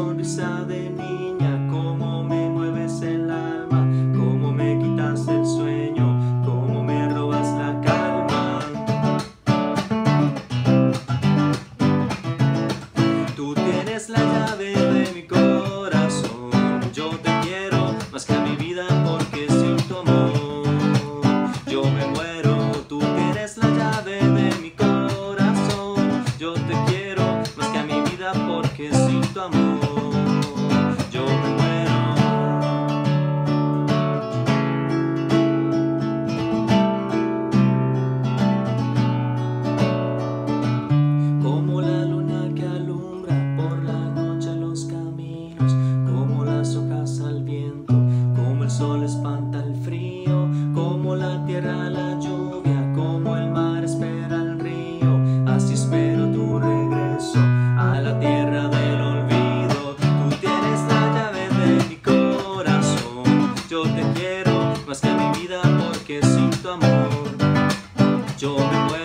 sonrisa de niña, cómo me mueves el alma, cómo me quitas el sueño, cómo me robas la calma. Tú tienes la llave de mi corazón, yo te quiero más que a mi vida porque sin tu amor yo me muero. Tú tienes la llave de mi corazón, yo te quiero más que a mi vida porque sin tu amor. porque sin tu amor yo me muero.